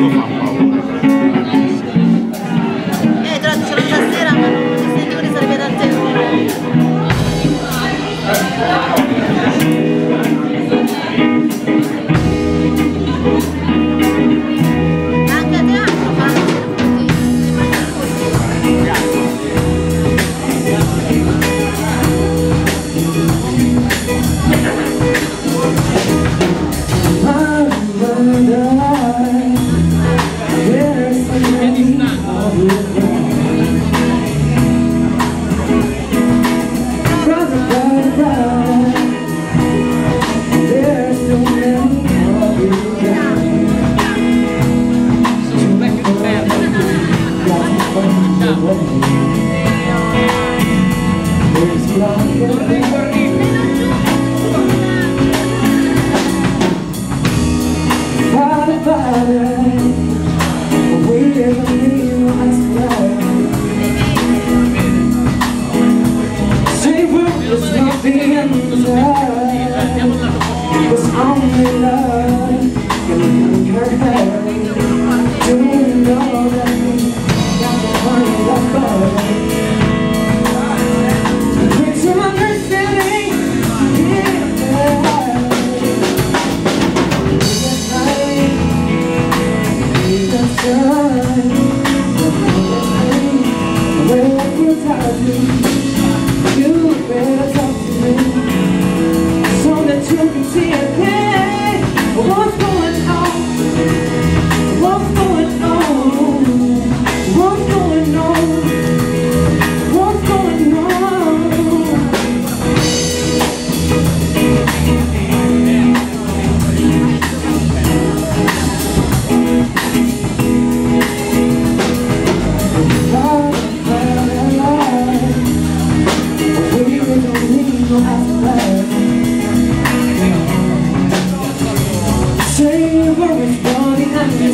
Vamos, vamos.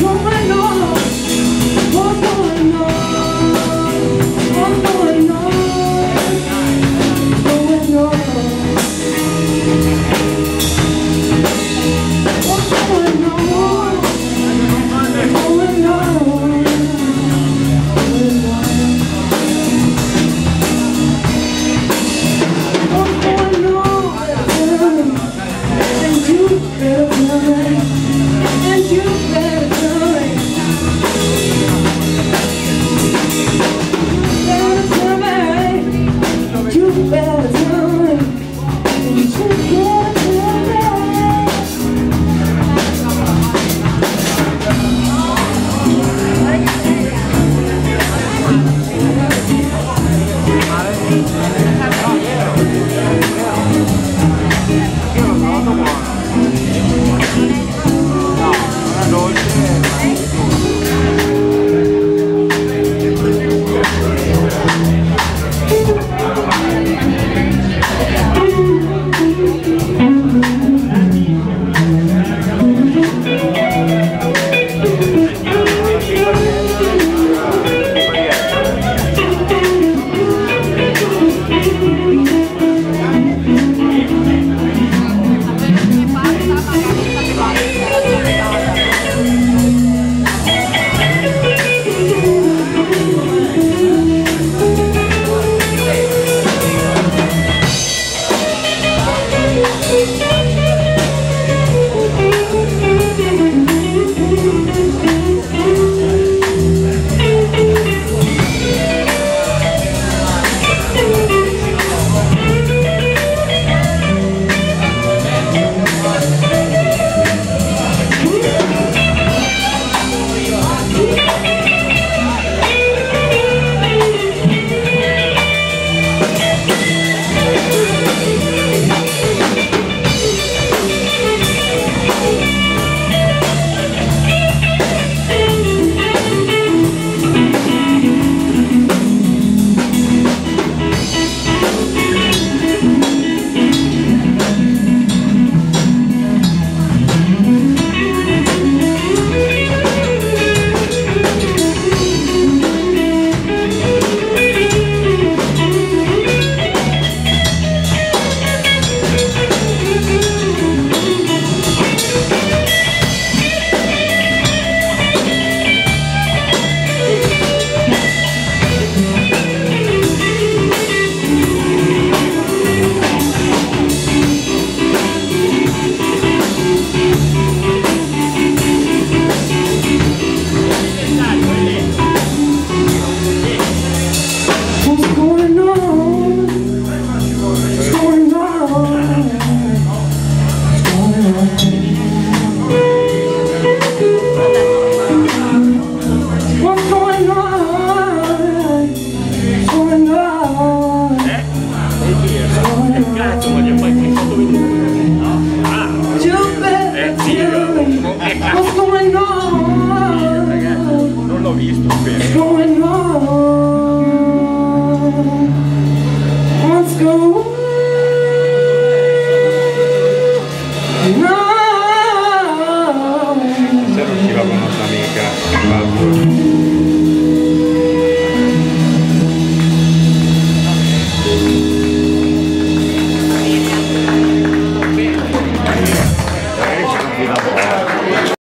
Going on Yeah. It's going on.